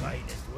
やいです。